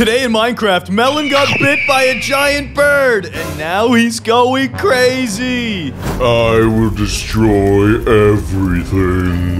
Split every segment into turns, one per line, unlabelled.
Today in Minecraft, Melon got bit by a giant bird, and now he's going crazy.
I will destroy everything.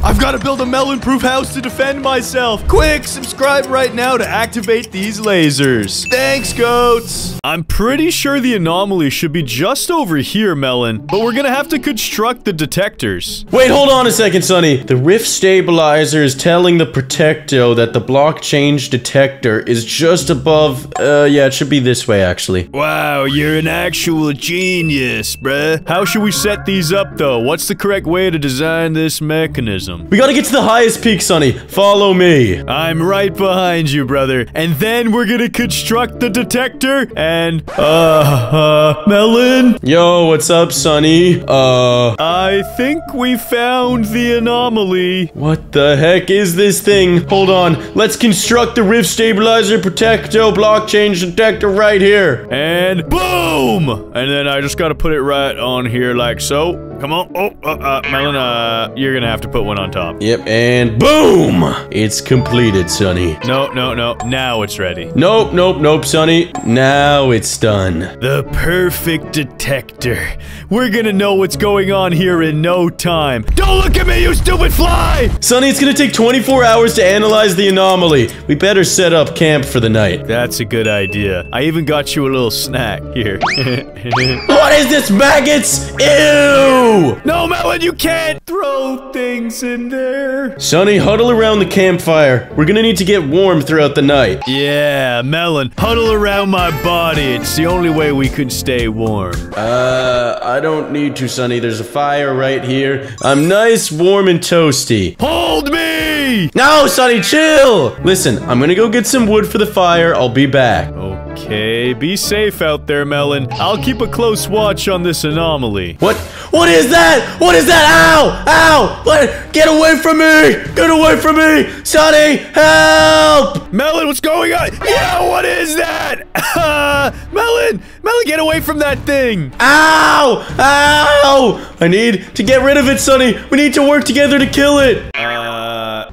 I've got to build a melon-proof house to defend myself. Quick, subscribe right now to activate these lasers. Thanks, goats. I'm pretty sure the anomaly should be just over here, Melon, but we're gonna have to construct the detectors.
Wait, hold on a second, Sunny. The rift stabilizer is telling the Protecto that the block change detector is just above. Uh, yeah, it should be this way, actually.
Wow, you're an actual genius, bruh. How should we set these up, though? What's the correct way to design this mechanism?
We gotta get to the highest peak, Sunny. Follow me.
I'm right behind you, brother. And then we're gonna construct the detector and, uh, uh, Melon?
Yo, what's up, Sunny? Uh,
I think we found the anomaly.
what the heck is this thing? Hold on. Let's construct the rift stabilizer Protecto blockchain detector right here.
And boom! And then I just gotta put it right on here like so. Come on. Oh, uh, uh, Melon, uh, you're gonna have to put one on top.
Yep, and boom! It's completed, Sunny.
No, no, no. Now it's ready.
Nope, nope, nope, Sunny. Now it's done.
The perfect detector. We're gonna know what's going on here in no time. Don't look at me, you stupid fly!
Sunny, it's gonna take 24 hours to analyze the anomaly. We better set up camp for the night.
That's a good idea. I even got you a little snack. Here.
What is this, maggots? Ew!
No, Melon, you can't throw things in there.
Sunny, huddle around the campfire. We're gonna need to get warm throughout the night.
Yeah, Melon, huddle around my body. It's the only way we could stay warm.
Uh, I don't need to, Sunny. There's a fire right here. I'm nice, warm, and toasty.
Hold me!
No, Sunny, chill! Listen, I'm gonna go get some wood for the fire. I'll be back.
Okay, be safe out there, Melon. I'll keep a close watch on this anomaly.
What? What is that? What is that? Ow! Ow! What? Get away from me! Get away from me! Sunny, help!
Melon, what's going on? Yeah, what is that? Uh, Melon! Melon, get away from that thing!
Ow! Ow! I need to get rid of it, Sunny. We need to work together to kill it.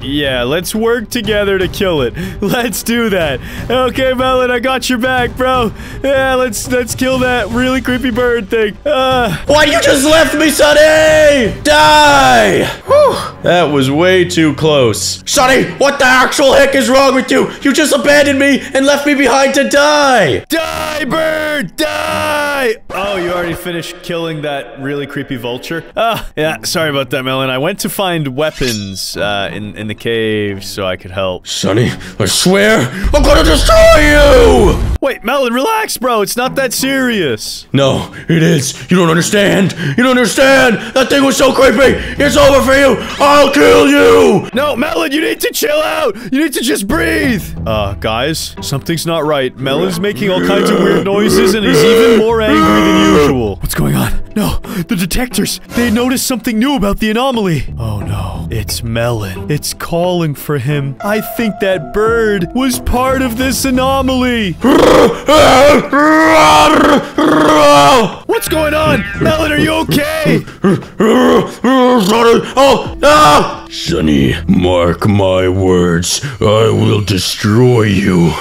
Yeah, let's work together to kill it. Let's do that. Okay, Melon, I got your back, bro. Yeah, let's let's kill that really creepy bird thing. Uh,
Why you just left me, Sunny? Die! Whew. That was way too close. Sunny, what the actual heck is wrong with you? You just abandoned me and left me behind to die!
die, bird, die! Oh, you already finished killing that really creepy vulture? Ah, yeah, sorry about that, Melon. I went to find weapons, uh, in, in the cave so I could help.
Sunny, I swear, I'm gonna destroy you!
Wait, Melon, relax, bro. It's not that serious.
No, it is. You don't understand. You don't understand. That thing was so creepy. It's over for you. I'll kill you.
No, Melon, you need to chill out. You need to just breathe. Uh, guys, something's not right. Melon's making all kinds of weird noises and he's even more angry than usual. What's going on? No, the detectors. They noticed something new about the anomaly. Oh no, it's Melon. It's calling for him. I think that bird was part of this anomaly. What's going on? Melon, are you okay?
Oh, ah! Sunny, mark my words. I will destroy you.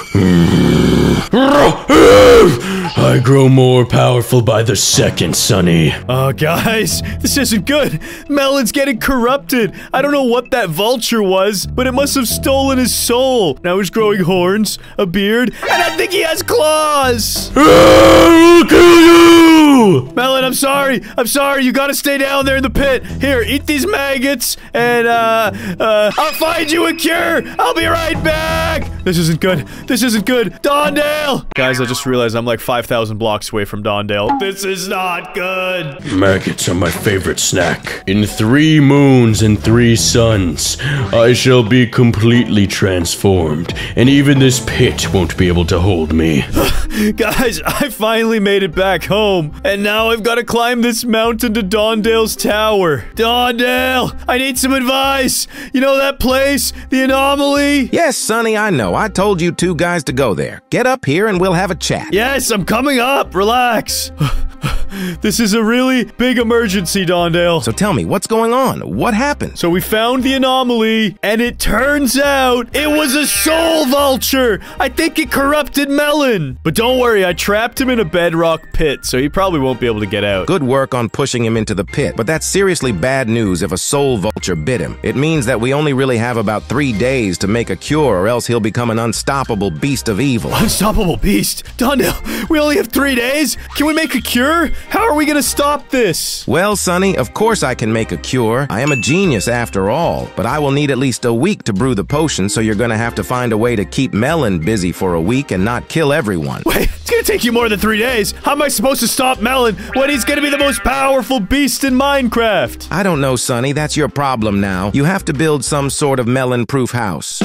I grow more powerful by the second, Sunny.
Oh, guys, this isn't good. Melon's getting corrupted. I don't know what that vulture was, but it must have stolen his soul. Now he's growing horns, a beard, and I think he has claws.
I will kill you!
Melon, I'm sorry. I'm sorry. You gotta stay down there in the pit. Here, eat these maggots, and, uh, uh, I'll find you a cure. I'll be right back. This isn't good. This isn't good. Dondale! Guys, I just realized I'm like 5,000 blocks away from Dondale. This is not good.
Maggots are my favorite snack. In three moons and three suns, I shall be completely transformed, and even this pit won't be able to hold me.
Guys, I finally made it back home, and now I've got to climb this mountain to Dondale's tower. Dondale, I need some advice. You know that place, the anomaly?
Yes, Sunny, I know. I told you two guys to go there. Get up here and we'll have a chat.
Yes, I'm coming coming up. Relax. this is a really big emergency, Dondale.
So tell me, what's going on? What happened?
So we found the anomaly, and it turns out it was a soul vulture. I think it corrupted Melon. But don't worry, I trapped him in a bedrock pit, so he probably won't be able to get out.
Good work on pushing him into the pit, but that's seriously bad news if a soul vulture bit him. It means that we only really have about three days to make a cure, or else he'll become an unstoppable beast of evil.
Unstoppable beast? Dondale, we only have three days? Can we make a cure? How are we gonna stop this?
Well, Sunny, of course I can make a cure. I am a genius after all, but I will need at least a week to brew the potion, so you're gonna have to find a way to keep Melon busy for a week and not kill everyone.
Wait, it's gonna take you more than three days. How am I supposed to stop Melon when he's gonna be the most powerful beast in Minecraft?
I don't know, Sunny. That's your problem now. You have to build some sort of melon-proof house.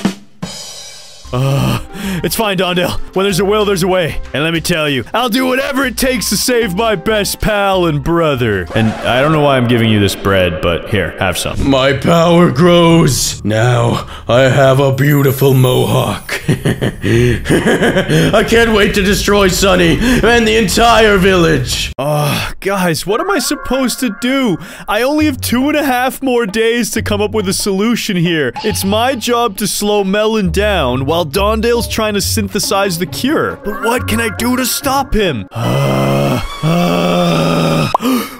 It's fine, Dondale. When there's a will, there's a way. And let me tell you, I'll do whatever it takes to save my best pal and brother. And I don't know why I'm giving you this bread, but here, have some.
My power grows. Now I have a beautiful mohawk. I can't wait to destroy Sunny and the entire village.
Guys, what am I supposed to do? I only have two and a half more days to come up with a solution here. It's my job to slow Melon down while Dondale's trying to synthesize the cure. But what can I do to stop him?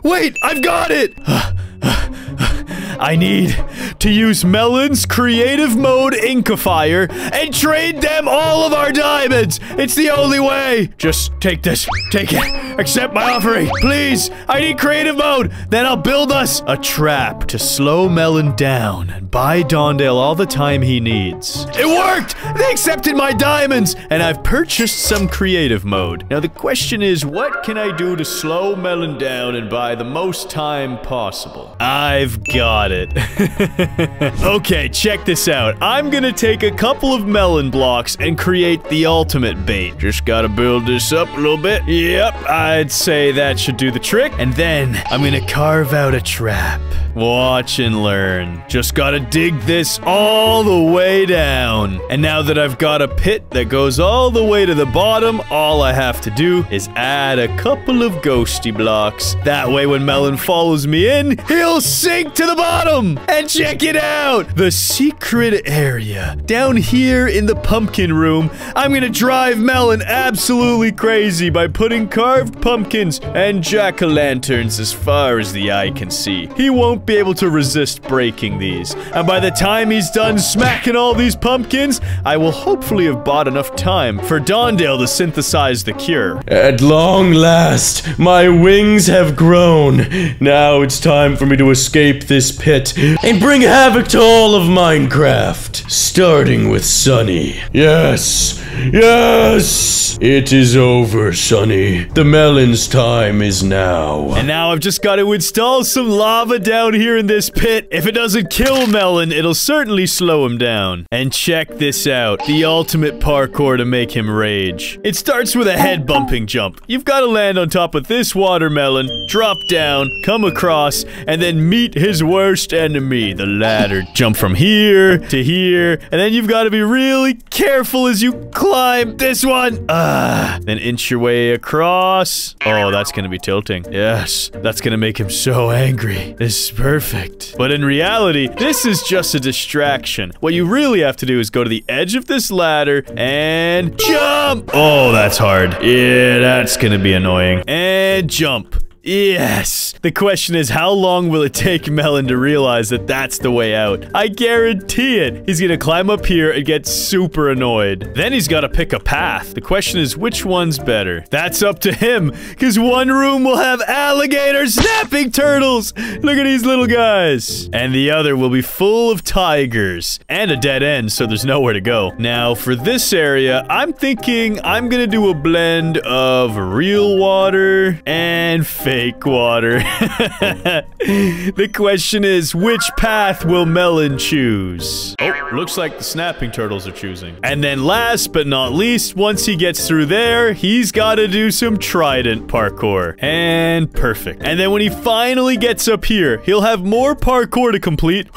Wait, I've got it! I need to use Melon's creative mode Inkifier and trade them all of our diamonds. It's the only way. Just take this. Take it. Accept my offering. Please. I need creative mode. Then I'll build us a trap to slow Melon down and buy Dondale all the time he needs. It worked. They accepted my diamonds and I've purchased some creative mode. Now the question is, what can I do to slow Melon down and buy the most time possible? I've got it. okay, check this out. I'm gonna take a couple of melon blocks and create the ultimate bait. Just gotta build this up a little bit. Yep, I'd say that should do the trick. And then I'm gonna carve out a trap. Watch and learn. Just gotta dig this all the way down. And now that I've got a pit that goes all the way to the bottom, all I have to do is add a couple of ghosty blocks. That way when Melon follows me in, he'll sink to the bottom. And check it out! The secret area. Down here in the pumpkin room, I'm gonna drive Melon absolutely crazy by putting carved pumpkins and jack-o'-lanterns as far as the eye can see. He won't be able to resist breaking these. And by the time he's done smacking all these pumpkins, I will hopefully have bought enough time for Dondale to synthesize the cure.
At long last, my wings have grown. Now it's time for me to escape this pit and bring havoc to all of Minecraft. Starting with Sunny. Yes, yes! It is over, Sunny. The melon's time is now.
And now I've just got to install some lava down here in this pit. If it doesn't kill Melon, it'll certainly slow him down. And check this out. The ultimate parkour to make him rage. It starts with a head bumping jump. You've got to land on top of this watermelon, drop down, come across, and then meet his worst enemy, the ladder. Jump from here to here, and then you've got to be really careful as you climb this one. Ah, then inch your way across. Oh, that's gonna be tilting. Yes, that's gonna make him so angry. This is perfect. But in reality, this is just a distraction. What you really have to do is go to the edge of this ladder and jump. Oh, that's hard. Yeah, that's gonna be annoying. And jump. Yes. The question is, how long will it take Melon to realize that that's the way out? I guarantee it. He's gonna climb up here and get super annoyed. Then he's gotta pick a path. The question is, which one's better? That's up to him, because one room will have alligators, snapping turtles. Look at these little guys. And the other will be full of tigers. And a dead end, so there's nowhere to go. Now, for this area, I'm thinking I'm gonna do a blend of real water and fake water. the question is, which path will Melon choose? Oh, looks like the snapping turtles are choosing. And then last but not least, once he gets through there, he's got to do some trident parkour. And perfect. And then when he finally gets up here, he'll have more parkour to complete,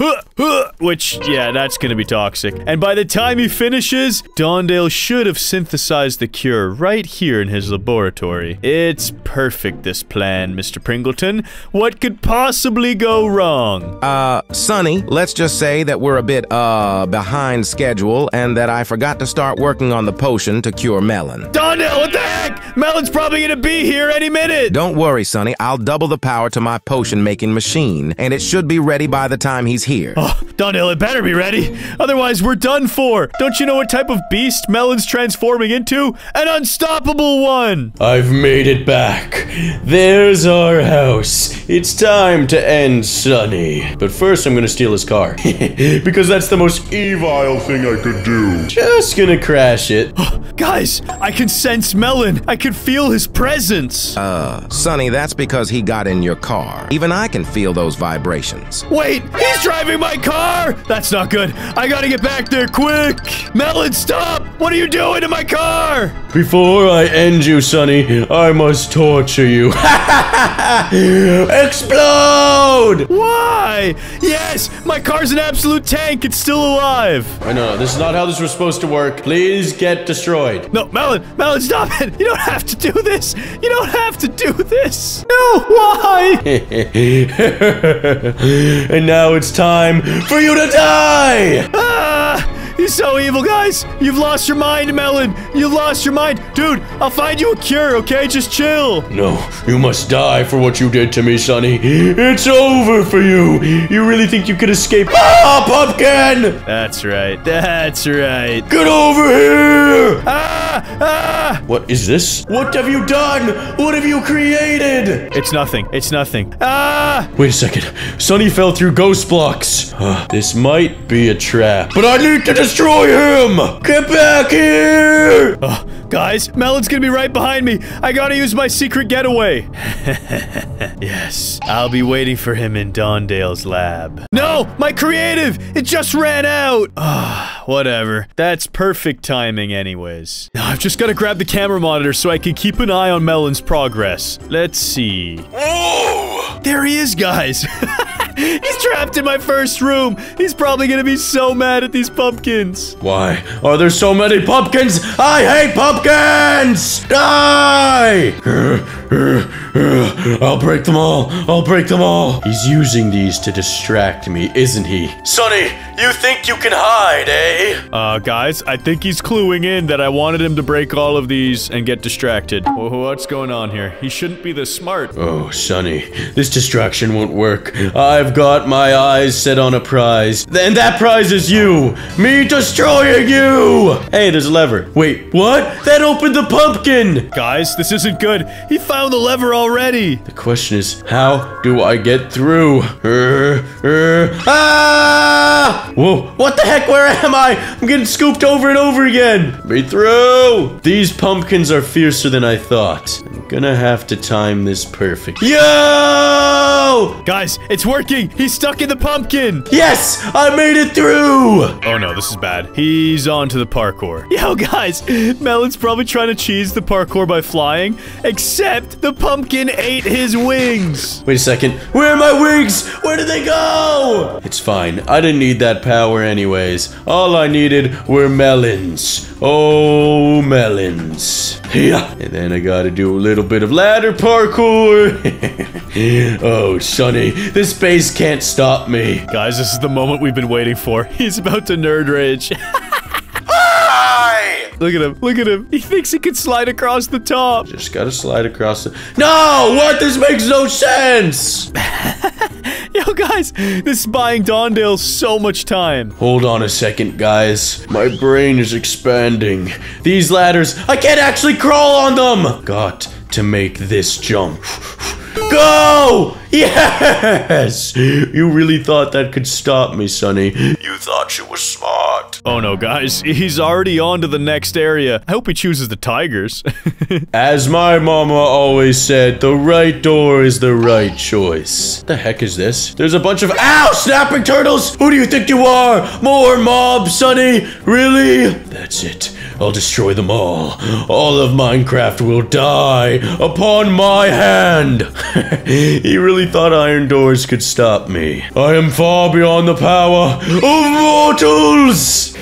which, yeah, that's gonna be toxic. And by the time he finishes, Dondale should have synthesized the cure right here in his laboratory. It's perfect, this plan, Mr. Pringleton. What could possibly go wrong?
Uh, Sunny, let's just say that we're a bit, uh, behind schedule and that I forgot to start working on the potion to cure Melon.
Dondale, what the heck? Melon's probably gonna be here any minute.
Don't worry, Sunny, I'll double the power to my potion making machine, and it should be ready by the time he's here.
Oh, Dondale, it better be ready. Otherwise, we're done for. Don't you know what type of beast Melon's transforming into? An unstoppable one.
I've made it back. There's our house. It's time to end Sunny. But first, I'm gonna steal his car. because that's the most evil.
Thing I could do.
Just gonna crash it.
Guys, I can sense Melon. I can feel his presence.
Uh, Sunny, that's because he got in your car. Even I can feel those vibrations.
Wait, he's driving my car. That's not good. I gotta get back there quick. Melon, stop. What are you doing to my car?
Before I end you, Sunny, I must torture you. Explode!
Why? Yes, my car's an absolute tank. It's still alive.
I know, this is not how this was supposed to work. Please get destroyed.
No, Melon, Melon, stop it. You don't have to do this. You don't have to do this. No, why?
and now it's time for you to die!
He's so evil, guys! You've lost your mind, Melon! You've lost your mind! Dude, I'll find you a cure, okay? Just chill!
No, you must die for what you did to me, Sunny. It's over for you! You really think you could escape? Ah, pumpkin!
That's right. That's right.
Get over here!
Ah! Ah!
What is this? What have you done? What have you created?
It's nothing. It's nothing. Ah!
Wait a second. Sunny fell through ghost blocks. Uh, this might be a trap. But I need to destroy him! Get back here!
Oh, guys, Melon's gonna be right behind me. I gotta use my secret getaway. yes, I'll be waiting for him in Dondale's lab. No, my creative! It just ran out! Ah, whatever. That's perfect timing anyways. Now I've just gotta grab the camera monitor so I can keep an eye on Melon's progress. Let's see.
Whoa!
There he is, guys! He's trapped in my first room! He's probably gonna be so mad at these pumpkins!
Why are there so many pumpkins? I hate pumpkins! Die! I'll break them all. I'll break them all. He's using these to distract me, isn't he? Sunny, you think you can hide, eh?
Uh, guys, I think he's cluing in that I wanted him to break all of these and get distracted. What's going on here? He shouldn't be this smart.
Oh, Sunny, this distraction won't work. I've got my eyes set on a prize. And that prize is you! Me destroying you! Hey, there's a lever. Wait, what? That opened the pumpkin!
Guys, this isn't good. He found the lever already.
The question is, how do I get through? Er, er, ah! Whoa, what the heck? Where am I? I'm getting scooped over and over again. Me through! These pumpkins are fiercer than I thought. I'm gonna have to time this perfect. Yo!
Guys, it's working. He's stuck in the pumpkin.
Yes! I made it through!
Oh no, this is bad. He's on to the parkour. Yo, guys, Melon's probably trying to cheese the parkour by flying, except the pumpkin ate his wings.
Wait a second. Where are my wings? Where did they go? It's fine. I didn't need that power anyways. All I needed were melons. Oh, melons. Yeah. And then I gotta do a little bit of ladder parkour. oh, Sunny, this base can't stop me.
Guys, this is the moment we've been waiting for. He's about to nerd rage. Look at him. Look at him. He thinks he can slide across the top.
Just gotta slide across the- No! What? This makes no sense!
Yo, guys, this is buying Dondale so much time.
Hold on a second, guys. My brain is expanding. These ladders, I can't actually crawl on them! Got to make this jump. Go! Yes! You really thought that could stop me, Sunny. You thought you were smart.
Oh no, guys, he's already on to the next area. I hope he chooses the tigers.
As my mama always said, the right door is the right choice. What the heck is this? There's a bunch of- OW! Snapping turtles! Who do you think you are? More mobs, Sunny? Really? That's it. I'll destroy them all. All of Minecraft will die upon my hand. he really thought iron doors could stop me. I am far beyond the power of mortals.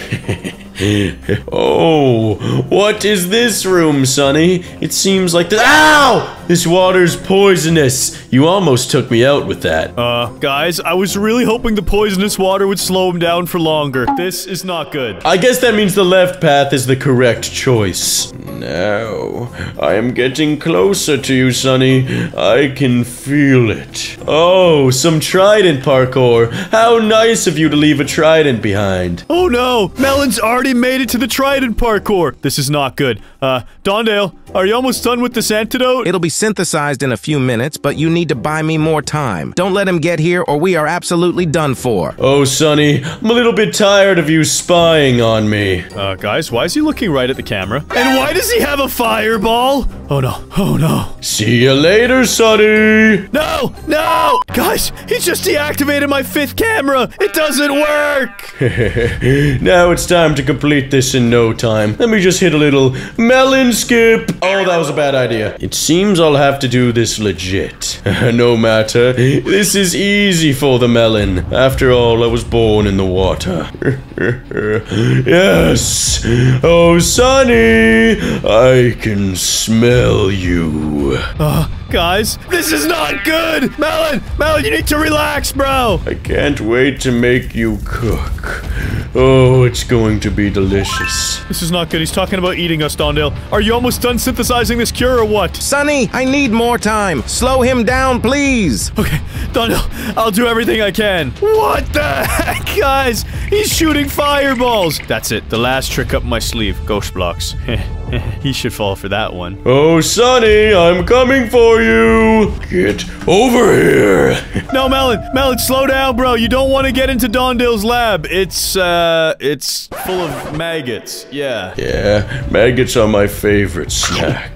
oh, what is this room, Sunny? It seems like the- OW! This water's poisonous. You almost took me out with that.
uh, guys, I was really hoping the poisonous water would slow him down for longer. This is not good.
I guess that means the left path is the correct choice. Now, I am getting closer to you, Sunny. I can feel it. Oh, some trident parkour. How nice of you to leave a trident behind.
Oh no! Melon's already made it to the Trident parkour! This is not good. Uh, Dondale, are you almost done with this antidote?
It'll be synthesized in a few minutes, but you need to buy me more time. Don't let him get here or we are absolutely done for.
Oh, Sunny, I'm a little bit tired of you spying on me.
Uh, guys, why is he looking right at the camera? And why does he have a fireball? Oh no, oh no.
See you later, Sunny.
No, no! Guys, he just deactivated my fifth camera! It doesn't work!
now it's time to complete this in no time. Let me just hit a little melon skip. Oh, that was a bad idea. It seems I'll have to do this legit. no matter. This is easy for the melon. After all, I was born in the water. yes. Oh, Sunny, I can smell you.
Uh, guys, this is not good! Melon, Melon, you need to relax, bro!
I can't wait to make you cook. Oh, it's going to be delicious.
This is not good. He's talking about eating us, Dondale. Are you almost done synthesizing this cure or what?
Sunny, I need more time. Slow him down, please.
Okay, Dondale, I'll do everything I can. What the heck, guys? He's shooting fireballs! That's it, the last trick up my sleeve. Ghost blocks. he should fall for that one.
Oh, Sunny, I'm coming for you. Get over here.
No, Melon, Melon, slow down, bro. You don't want to get into Dondale's lab. It's, uh, Uh, it's full of maggots. Yeah.
Yeah, maggots are my favorite snack.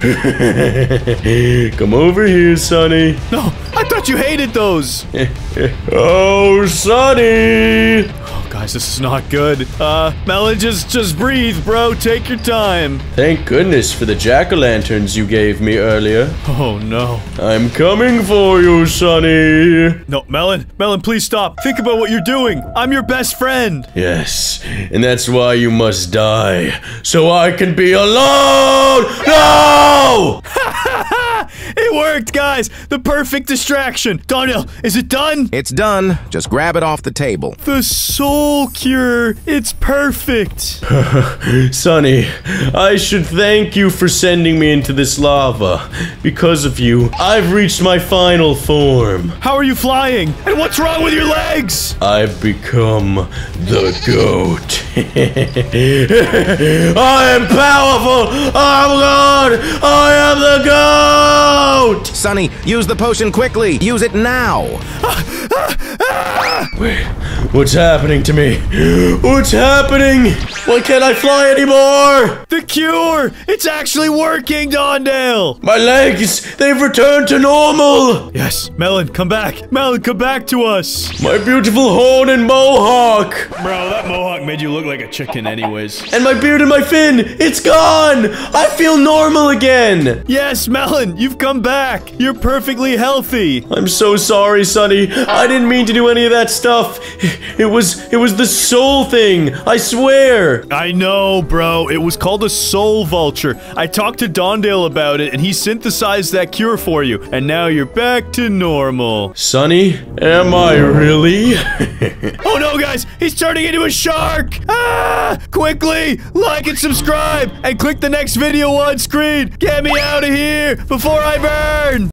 Come over here, Sunny.
No, I thought you hated those.
Oh,
Sunny. Guys, this is not good. Uh, Melon, just, just breathe, bro. Take your time.
Thank goodness for the jack-o'-lanterns you gave me earlier.
Oh, no.
I'm coming for you, Sunny.
No, Melon, Melon, please stop. Think about what you're doing. I'm your best friend.
Yes, and that's why you must die, so I can be alone. No!
It worked, guys. The perfect distraction. Daniel, is it done?
It's done. Just grab it off the table.
The soul cure. It's perfect.
Sunny, I should thank you for sending me into this lava. Because of you, I've reached my final form.
How are you flying? And what's wrong with your legs?
I've become the goat. I am powerful. I'm God. I am the goat.
Sunny, use the potion quickly. Use it now.
Wait, what's happening to me? What's happening? Why can't I fly anymore?
The cure. It's actually working, Dondale.
My legs, they've returned to normal.
Yes, Melon, come back. Melon, come back to us.
My beautiful horn and mohawk.
Bro, that mohawk made you look like a chicken anyways.
And my beard and my fin, it's gone. I feel normal again.
Yes, Melon, you've come back. You're perfectly healthy.
I'm so sorry, Sunny. I didn't mean to do any of that stuff. It was it was the soul thing. I swear.
I know, bro. It was called a soul vulture. I talked to Dondale about it, and he synthesized that cure for you. And now you're back to normal.
Sunny, am I really?
Oh no, guys! He's turning into a shark! Ah! Quickly, like and subscribe, and click the next video on screen. Get me out of here before I burn.